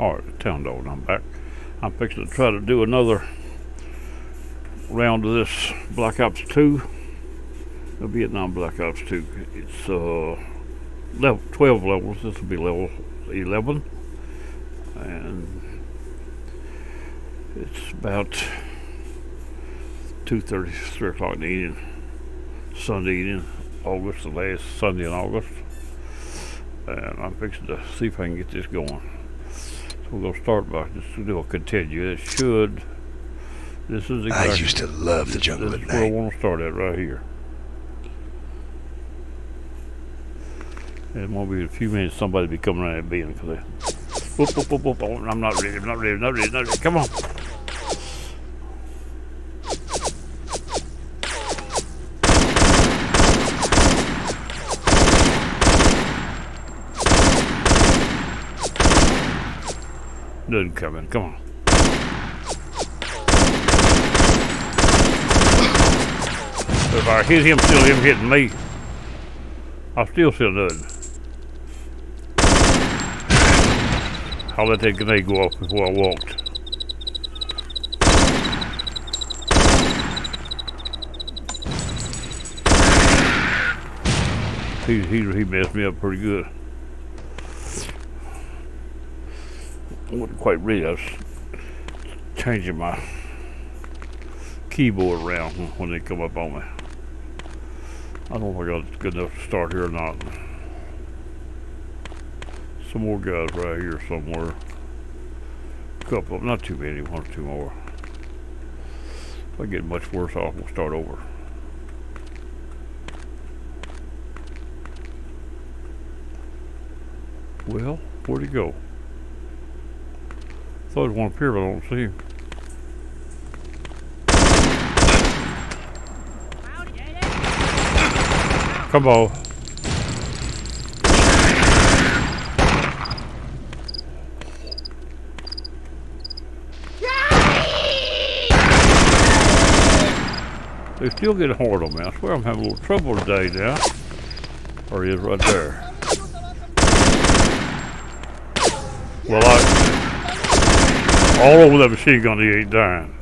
Alright, Town Dog, I'm back. I'm fixing to try to do another round of this Black Ops 2. The Vietnam Black Ops 2. It's uh, level 12 levels. This will be level 11. And it's about 2.30, 3 o'clock in the evening. Sunday evening, August, the last Sunday in August. And I'm fixing to see if I can get this going. We're going to start by just do a continue. It should. This is exactly. I used to love the jungle This at is where I night. want to start at, right here. And it won't be a few minutes. Somebody will be coming around that bend because they. Whoop, whoop, whoop, whoop. I'm not ready. I'm not ready. Not ready. Not ready. Come on. Doesn't come in. Come on. If I hit him, still him hitting me. I still still nothing. I'll let that grenade go off before I walked. He, he, he messed me up pretty good. I wasn't quite ready. I was changing my keyboard around when- they come up on me. I don't know if I got good enough to start here or not. Some more guys right here somewhere. A couple not too many, one or two more. If I get much worse off, we'll start over. Well, where'd he go? Thought there was one up here, but I don't see him. Come on. They still get a hard on me. I swear I'm having a little trouble today now. Or he is right there. Well, I... All over that machine gun, he ain't dying.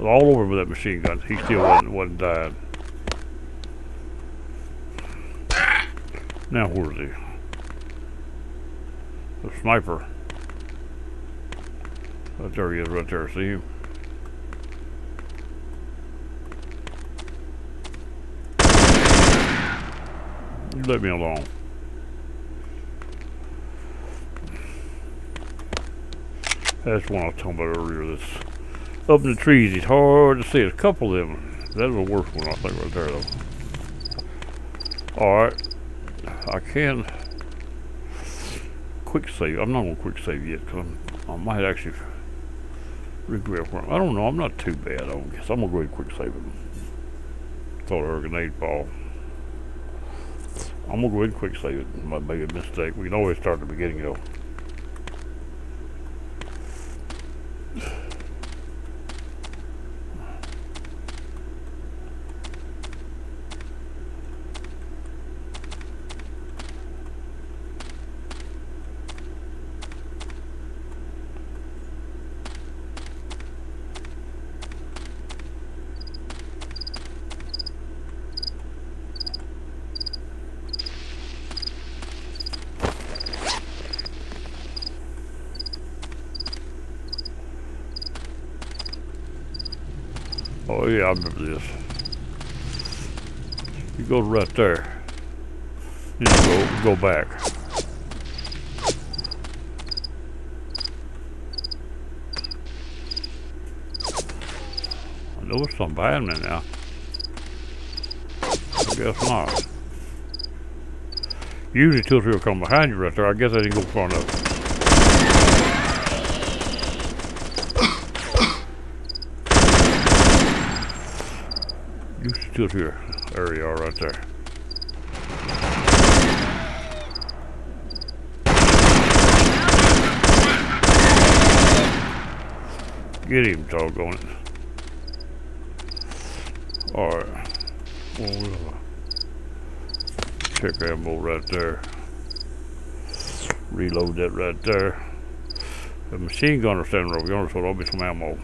All over that machine gun, he still wasn't, wasn't dying. Now where's he? The sniper. Oh, there he is right there, see him? You let me alone. That's one I was talking about earlier. That's up in the trees. It's hard to see. A couple of them. That's the worst one I think right there though. Alright. I can quick save. I'm not gonna quick save yet because I might actually regret where I don't know. I'm not too bad. I don't guess I'm gonna go ahead and quick save it. Thought a grenade ball. I'm gonna go ahead and quick save it. Might make a mistake. We can always start at the beginning though. Oh yeah, I remember this. You go right there. You go go back. I know it's something behind me now. I guess not. Usually two or three will come behind you right there. I guess I didn't go far enough. You stood here. There you are right there. Get him, doggone it. Alright. Well, uh, check ammo right there. Reload that right there. The machine gunner standing over yonder, so there'll be some ammo.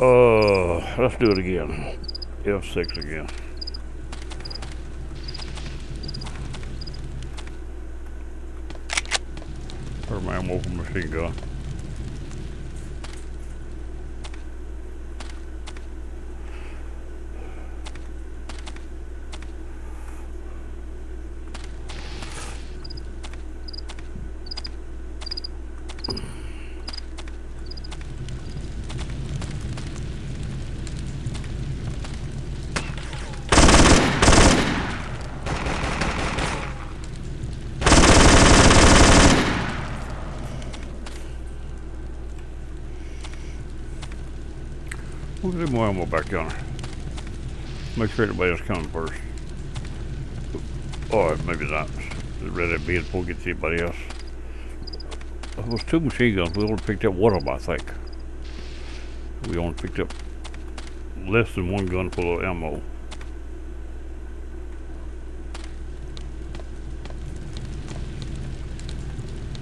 Uh, let's do it again. F6 again. Or my for machine gun. We'll do more ammo back on her. Make sure everybody else comes first. Or maybe not. Ready to be before we get to anybody else. Uh, it was two machine guns. We only picked up one of them, I think. We only picked up less than one gun full of ammo.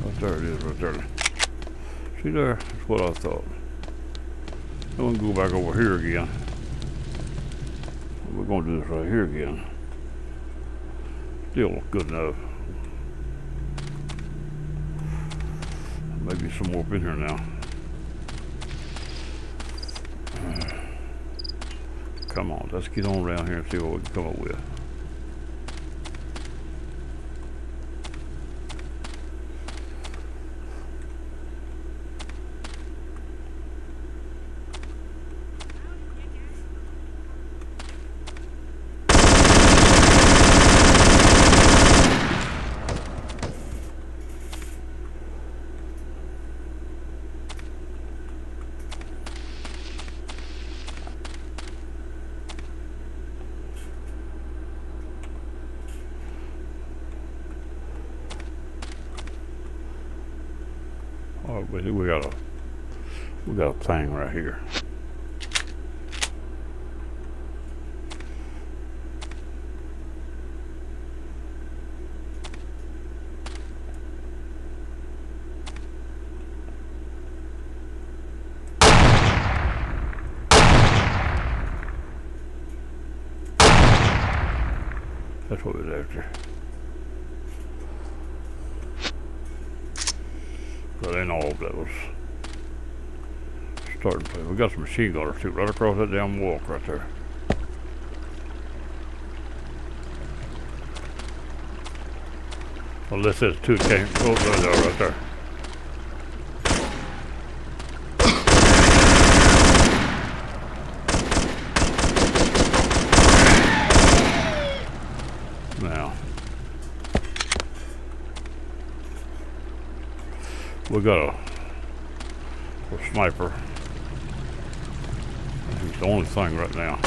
Oh, there it is, right there. See there? That's what I thought. I'm gonna go back over here again. We're gonna do this right here again. Still good enough. Maybe some more up in here now. Come on, let's get on around here and see what we can come up with. We, we got a we got a thing right here. That's what we're after. But ain't all that was starting to play. We got some machine gunners too, right across that damn walk right there. Well, this is two came. Oh, there they are right there. Now, we got a, sniper. He's the only thing right now.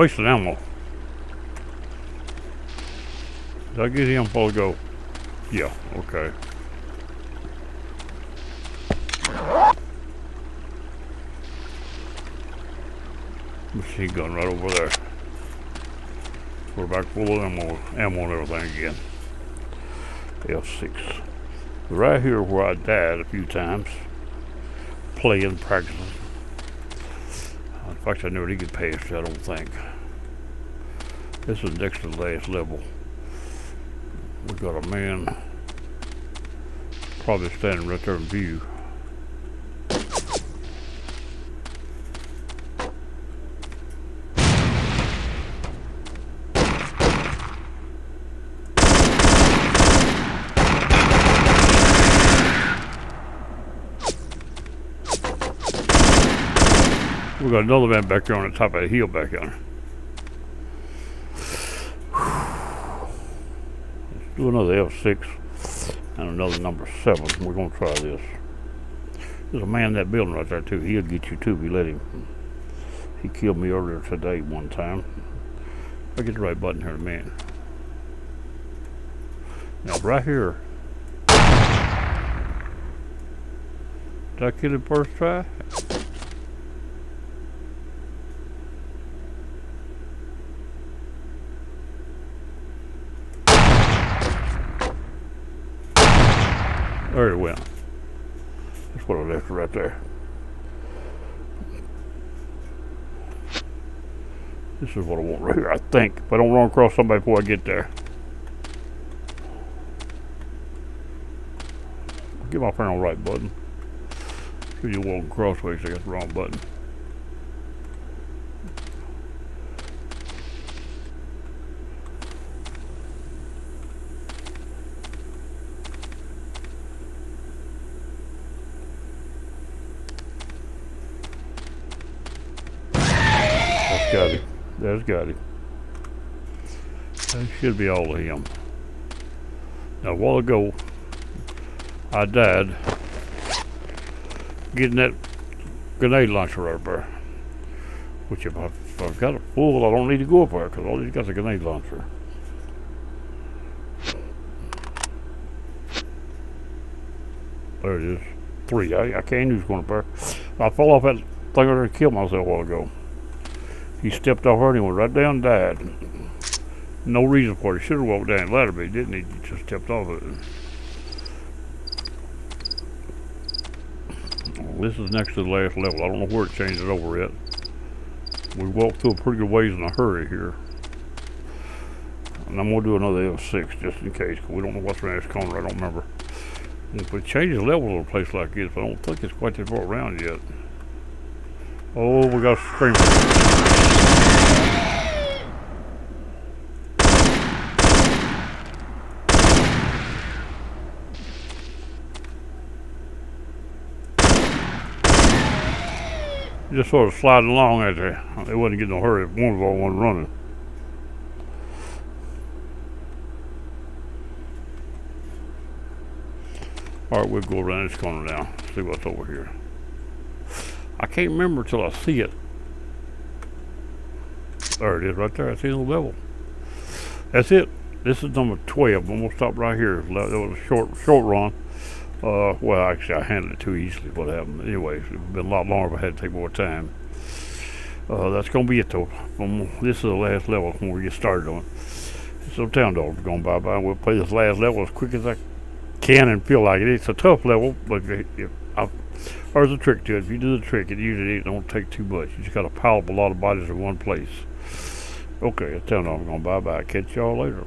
Wasting ammo. Did I get him full go? Yeah, okay. Machine gun right over there. We're back full of ammo, ammo and everything again. F6. Right here where I died a few times. Playing, practicing. In fact, I never did get past, I don't think. This is next to the last level. We got a man probably standing right there in view. We got another man back there on the top of the hill back there. Do another F6 and another number seven. We're gonna try this. There's a man in that building right there too. He'll get you too if you let him. He killed me earlier today one time. I'll get the right button here in a minute. Now right here. Did I kill him first try? There it went. That's what I left right there. This is what I want right here, I think. If I don't run across somebody before I get there. Get my friend on the right button. If you walk crossways, I got the wrong button. That's got it. That's got it. That should be all of him. Now, a while ago, I died getting that grenade launcher right there. Which if, I, I've got a full, I don't need to go up there because all he's got is a grenade launcher. There it is. Three. I, I can't use one up there. I fell off that thing and killed myself a while ago. He stepped off her and he went right down and died. No reason for it. He should have walked down the ladder, but he didn't. He just stepped off it. This is next to the last level. I don't know where it changes over yet. We walked through a pretty good ways in a hurry here. And I'm going to do another F6 just in case, because we don't know what's around this corner. I don't remember. If it changes levels in a place like this, but I don't think it's quite that far around yet. Oh, we got a screamer. Just sort of sliding along at there. They wasn't getting no hurry. One of all one running. All right, we'll go around this corner now. See what's over here. I can't remember till I see it. There it is, right there. I see the level. That's it. This is number 12. I'm gonna stop right here. That was a short, short run. Uh, well, actually, I handled it too easily. What happened? Anyway, it would have been a lot longer if I had to take more time. Uh, that's gonna be it though. This is the last level when we get started on it. So town dogs going bye bye. We'll play this last level as quick as I can and feel like it. It's a tough level, but if, I, there's a trick to it. If you do the trick, it usually don't take too much. You just got to pile up a lot of bodies in one place. Okay, I tell you, I'm going to bye bye. Catch y'all later.